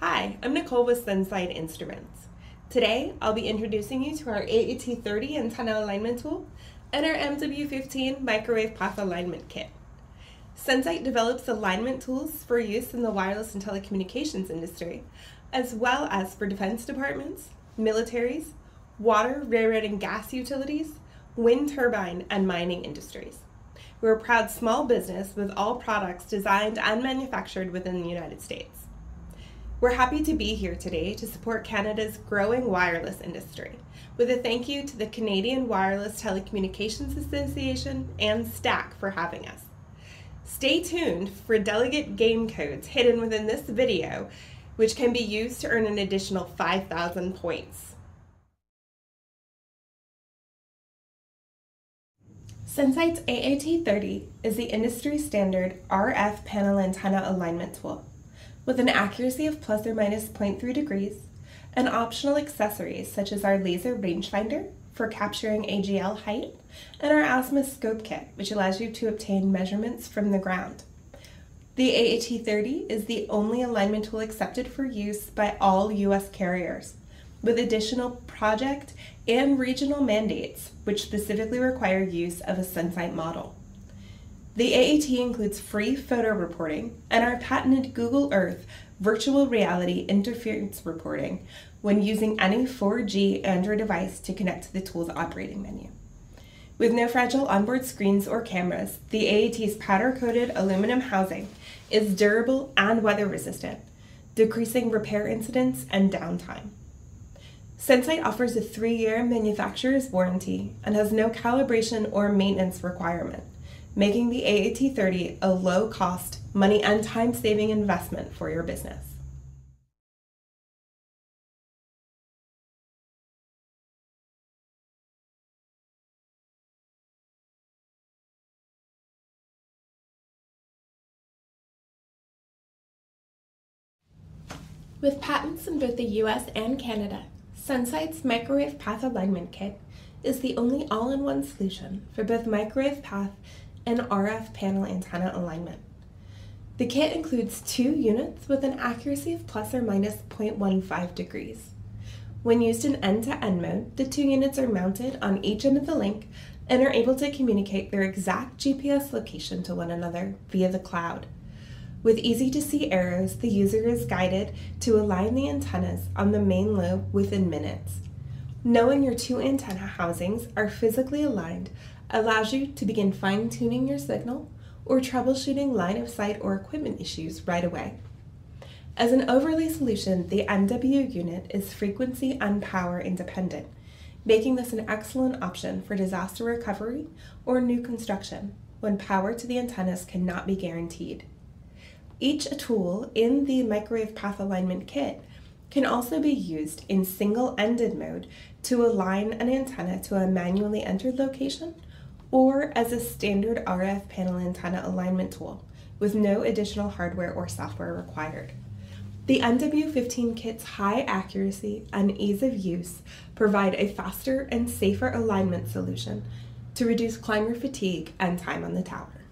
Hi, I'm Nicole with Sunsight Instruments. Today, I'll be introducing you to our AAT30 antenna alignment tool and our MW15 microwave path alignment kit. Sunsight develops alignment tools for use in the wireless and telecommunications industry, as well as for defense departments, militaries, water, railroad and gas utilities, wind turbine, and mining industries. We're a proud small business with all products designed and manufactured within the United States. We're happy to be here today to support Canada's growing wireless industry, with a thank you to the Canadian Wireless Telecommunications Association and STAC for having us. Stay tuned for delegate game codes hidden within this video, which can be used to earn an additional 5,000 points. Sunsight's AAT30 is the industry standard RF panel antenna alignment tool with an accuracy of plus or minus 0.3 degrees, and optional accessories such as our laser rangefinder for capturing AGL height, and our Azimuth scope kit, which allows you to obtain measurements from the ground. The AAT30 is the only alignment tool accepted for use by all U.S. carriers, with additional project and regional mandates which specifically require use of a Sunsight model. The AAT includes free photo reporting and our patented Google Earth virtual reality interference reporting when using any 4G Android device to connect to the tool's operating menu. With no fragile onboard screens or cameras, the AAT's powder coated aluminum housing is durable and weather resistant, decreasing repair incidents and downtime. Sunsight offers a three year manufacturer's warranty and has no calibration or maintenance requirement, making the AAT30 a low cost, money and time saving investment for your business. With patents in both the US and Canada, Sunsight's Microwave Path Alignment Kit is the only all-in-one solution for both microwave path and RF panel antenna alignment. The kit includes two units with an accuracy of plus or minus 0.15 degrees. When used in end-to-end -end mode, the two units are mounted on each end of the link and are able to communicate their exact GPS location to one another via the cloud. With easy to see arrows, the user is guided to align the antennas on the main lobe within minutes. Knowing your two antenna housings are physically aligned allows you to begin fine tuning your signal or troubleshooting line of sight or equipment issues right away. As an overlay solution, the MW unit is frequency and power independent, making this an excellent option for disaster recovery or new construction when power to the antennas cannot be guaranteed. Each tool in the microwave path alignment kit can also be used in single-ended mode to align an antenna to a manually entered location or as a standard RF panel antenna alignment tool with no additional hardware or software required. The MW15 kit's high accuracy and ease of use provide a faster and safer alignment solution to reduce climber fatigue and time on the tower.